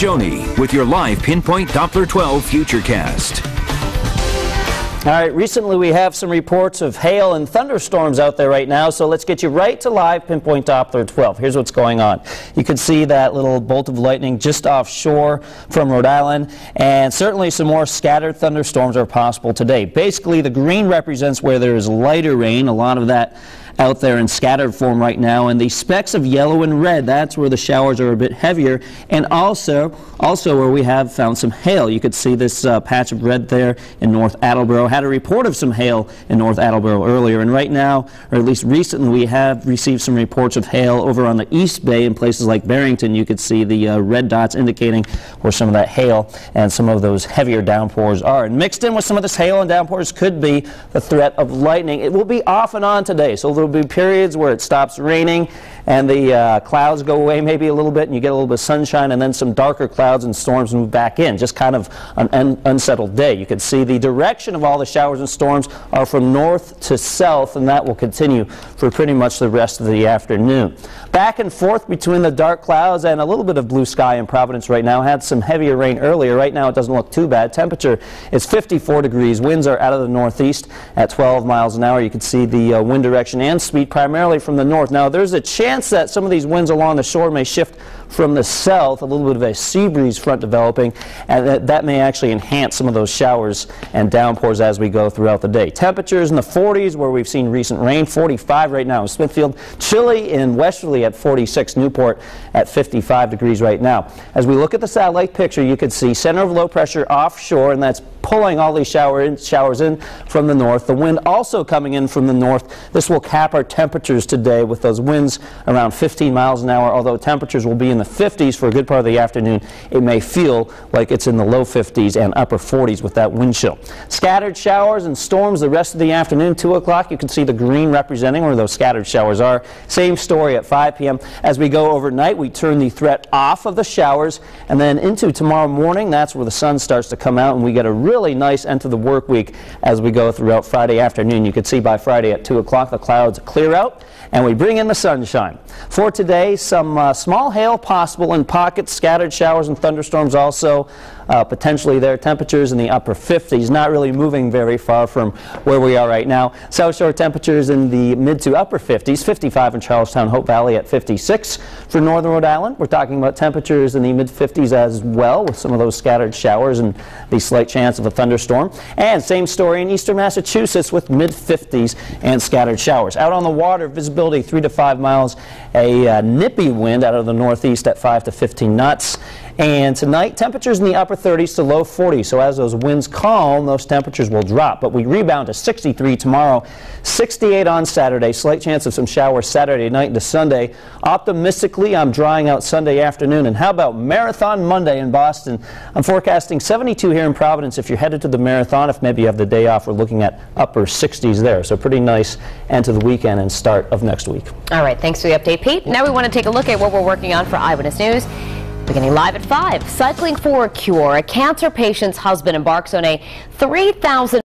Joni with your live Pinpoint Doppler 12 Futurecast. All right, recently we have some reports of hail and thunderstorms out there right now, so let's get you right to live Pinpoint Doppler 12. Here's what's going on. You can see that little bolt of lightning just offshore from Rhode Island, and certainly some more scattered thunderstorms are possible today. Basically, the green represents where there is lighter rain, a lot of that out there in scattered form right now. And the specks of yellow and red, that's where the showers are a bit heavier. And also, also where we have found some hail. You could see this uh, patch of red there in North Attleboro. Had a report of some hail in North Attleboro earlier. And right now, or at least recently, we have received some reports of hail over on the East Bay in places like Barrington. You could see the uh, red dots indicating where some of that hail and some of those heavier downpours are. And mixed in with some of this hail and downpours could be the threat of lightning. It will be off and on today. So there'll be periods where it stops raining and the uh, clouds go away maybe a little bit and you get a little bit of sunshine and then some darker clouds and storms move back in. Just kind of an un unsettled day. You can see the direction of all the showers and storms are from north to south and that will continue for pretty much the rest of the afternoon. Back and forth between the dark clouds and a little bit of blue sky in Providence right now. Had some heavier rain earlier. Right now it doesn't look too bad. Temperature is 54 degrees. Winds are out of the northeast at 12 miles an hour. You can see the uh, wind direction and speed primarily from the north. Now there's a chance that some of these winds along the shore may shift from the south, a little bit of a sea breeze front developing, and that, that may actually enhance some of those showers and downpours as we go throughout the day. Temperatures in the 40s where we've seen recent rain, 45 right now in Smithfield, chilly in Westerly at 46, Newport at 55 degrees right now. As we look at the satellite picture, you can see center of low pressure offshore, and that's pulling all these shower in, showers in from the north. The wind also coming in from the north. This will cap our temperatures today with those winds around 15 miles an hour, although temperatures will be in the 50s for a good part of the afternoon. It may feel like it's in the low 50s and upper 40s with that wind chill. Scattered showers and storms the rest of the afternoon. 2 o'clock, you can see the green representing where those scattered showers are. Same story at 5 p.m. As we go overnight, we turn the threat off of the showers and then into tomorrow morning, that's where the sun starts to come out and we get a really nice end to the work week as we go throughout Friday afternoon. You can see by Friday at 2 o'clock the clouds clear out and we bring in the sunshine. For today, some uh, small hail possible in pockets, scattered showers and thunderstorms also uh, potentially there. Temperatures in the upper 50s, not really moving very far from where we are right now. South Shore temperatures in the mid to upper 50s, 55 in Charlestown, Hope Valley at 56. For northern Rhode Island, we're talking about temperatures in the mid 50s as well with some of those scattered showers and the slight chance of a thunderstorm. And same story in eastern Massachusetts with mid 50s and scattered showers. Out on the water, visibility 3 to 5 miles, a uh, nippy wind out of the northeast at 5 to 15 knots. And tonight, temperatures in the upper 30s to low 40s. So as those winds calm, those temperatures will drop. But we rebound to 63 tomorrow, 68 on Saturday. Slight chance of some showers Saturday night into Sunday. Optimistically, I'm drying out Sunday afternoon. And how about Marathon Monday in Boston? I'm forecasting 72 here in Providence. If you're headed to the marathon, if maybe you have the day off, we're looking at upper 60s there. So pretty nice end to the weekend and start of next week. All right, thanks for the update, Pete. Now we want to take a look at what we're working on for Eyewitness News. Beginning live at 5, Cycling for a Cure. A cancer patient's husband embarks on a 3,000